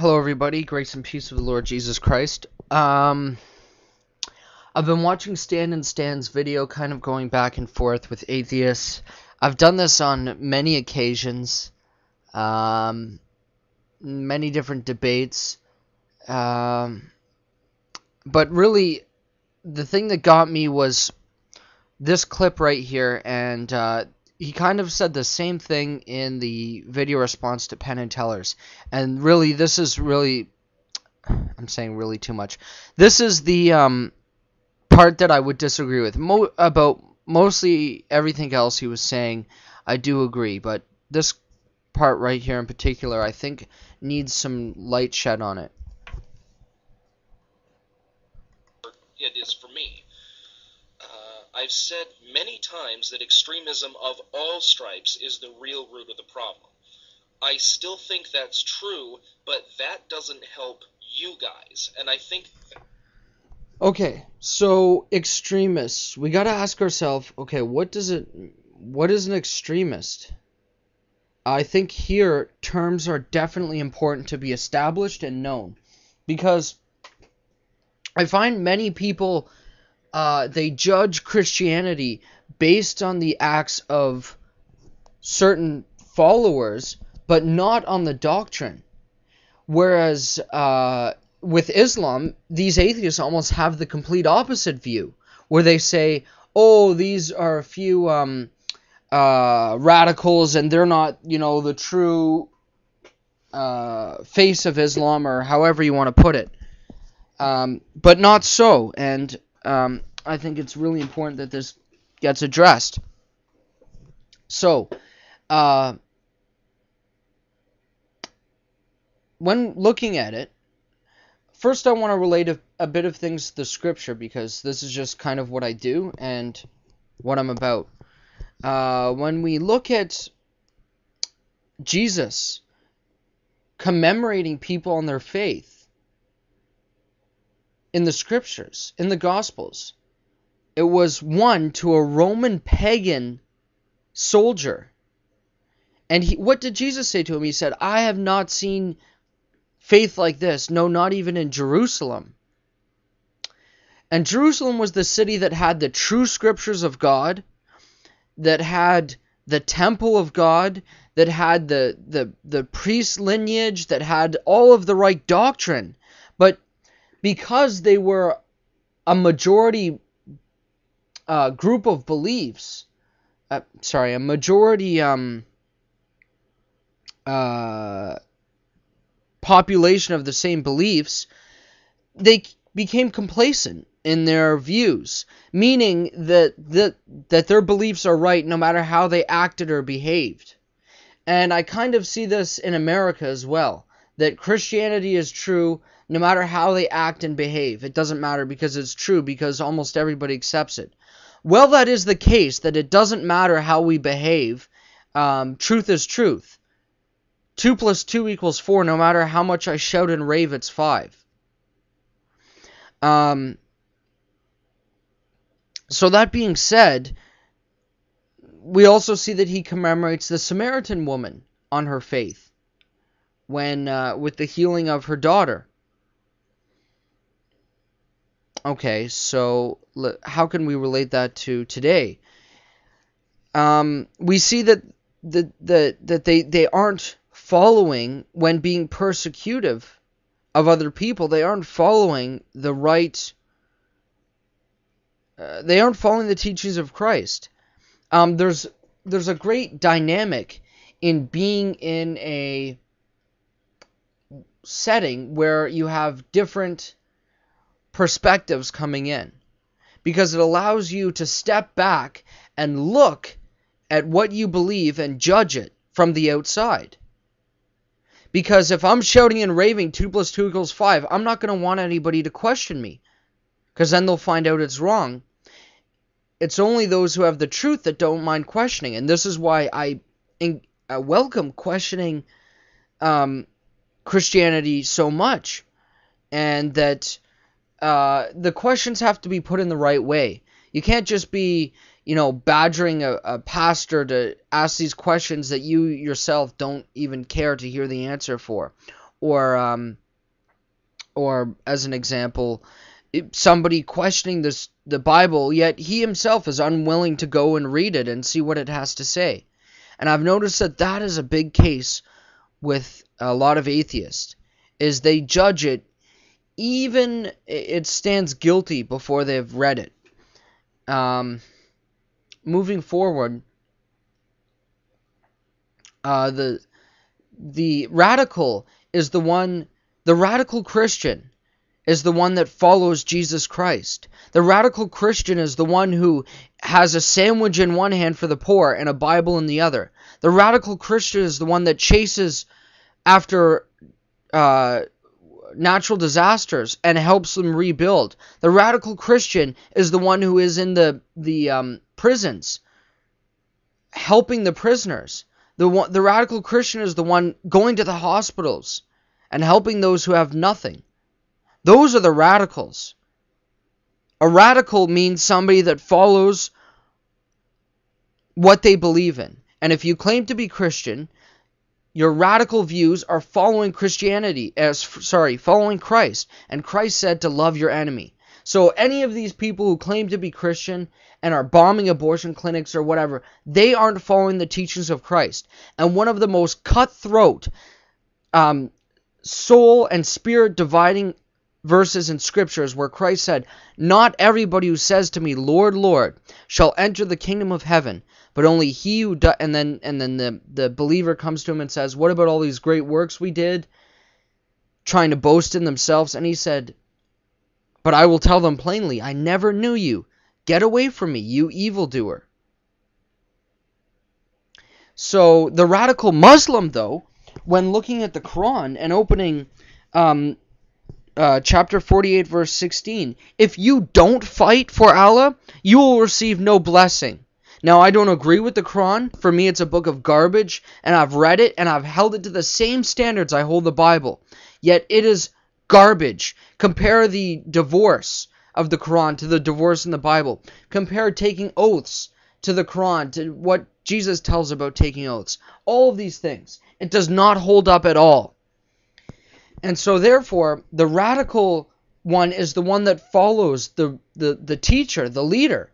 Hello, everybody. Grace and peace of the Lord Jesus Christ. Um, I've been watching Stan and Stan's video, kind of going back and forth with atheists. I've done this on many occasions, um, many different debates. Um, but really, the thing that got me was this clip right here, and uh, he kind of said the same thing in the video response to Penn and Teller's. And really, this is really, I'm saying really too much. This is the um, part that I would disagree with. Mo- about mostly everything else he was saying, I do agree. But this part right here in particular, I think needs some light shed on it. It is for me. Uh, I've said many times that extremism of all stripes is the real root of the problem. I still think that's true, but that doesn't help you guys. And I think. Okay, so extremists. We got to ask ourselves, okay, what does it what is an extremist? I think here terms are definitely important to be established and known because I find many people uh, they judge Christianity based on the acts of certain followers, but not on the doctrine. Whereas uh, with Islam, these atheists almost have the complete opposite view, where they say, "Oh, these are a few um, uh, radicals, and they're not, you know, the true uh, face of Islam, or however you want to put it." Um, but not so, and um, I think it's really important that this gets addressed. So, uh, when looking at it, first I want to relate a, a, bit of things to the scripture because this is just kind of what I do and what I'm about. Uh, when we look at Jesus commemorating people on their faith in the scriptures, in the gospels, it was one to a Roman pagan soldier. And he, what did Jesus say to him? He said, I have not seen faith like this, no, not even in Jerusalem. And Jerusalem was the city that had the true scriptures of God, that had the temple of God, that had the, the, the priest lineage, that had all of the right doctrine. Because they were a majority uh, group of beliefs, uh, sorry, a majority um, uh, population of the same beliefs, they became complacent in their views, meaning that that that their beliefs are right no matter how they acted or behaved. And I kind of see this in America as well, that Christianity is true no matter how they act and behave. It doesn't matter because it's true because almost everybody accepts it. Well, that is the case, that it doesn't matter how we behave. Um, truth is truth. 2 plus 2 equals 4, no matter how much I shout and rave, it's 5. Um, so, that being said, we also see that he commemorates the Samaritan woman on her faith when uh, with the healing of her daughter. Okay, so how can we relate that to today? Um, we see that the, the, that they, they aren't following when being persecutive of other people. They aren't following the right. Uh, they aren't following the teachings of Christ. Um, there's there's a great dynamic in being in a setting where you have different perspectives coming in because it allows you to step back and look at what you believe and judge it from the outside. Because if I'm shouting and raving 2 plus 2 equals 5, I'm not going to want anybody to question me. Because then they'll find out it's wrong. It's only those who have the truth that don't mind questioning. And this is why I, I welcome questioning um, Christianity so much. And that uh, the questions have to be put in the right way. You can't just be, you know, badgering a, a pastor to ask these questions that you yourself don't even care to hear the answer for. or um, or as an example, somebody questioning this the Bible, yet he himself is unwilling to go and read it and see what it has to say. And I've noticed that that is a big case with a lot of atheists is they judge it even it stands guilty before they've read it. Um, moving forward, uh, the the radical is the one the radical Christian is the one that follows Jesus Christ. The radical Christian is the one who has a sandwich in one hand for the poor and a Bible in the other. The radical Christian is the one that chases after uh, natural disasters and helps them rebuild. The radical Christian is the one who is in the the um, prisons, helping the prisoners. The one, the radical Christian is the one going to the hospitals and helping those who have nothing. Those are the radicals. A radical means somebody that follows what they believe in. And if you claim to be Christian, your radical views are following Christianity as sorry, following Christ. And Christ said to love your enemy. So any of these people who claim to be Christian and are bombing abortion clinics or whatever, they aren't following the teachings of Christ. And one of the most cutthroat, um, soul and spirit dividing verses in scriptures where Christ said, Not everybody who says to me, Lord, Lord, shall enter the kingdom of heaven, but only he who does. And then, and then the, the believer comes to him and says, What about all these great works we did? Trying to boast in themselves. And he said, But I will tell them plainly, I never knew you. Get away from me, you evildoer. So the radical Muslim, though, when looking at the Quran and opening um, uh, chapter 48, verse 16, if you don't fight for Allah, you will receive no blessing. Now, I don't agree with the Quran. For me, it's a book of garbage, and I've read it and I've held it to the same standards I hold the Bible. Yet it is garbage. Compare the divorce of the Quran to the divorce in the Bible. Compare taking oaths to the Quran, to what Jesus tells about taking oaths. All of these things. It does not hold up at all. And so, therefore, the radical one is the one that follows the, the, the teacher, the leader.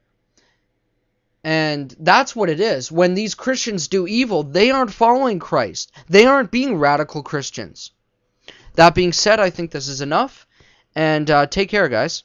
And that's what it is. When these Christians do evil, they aren't following Christ. They aren't being radical Christians. That being said, I think this is enough. And uh, take care, guys.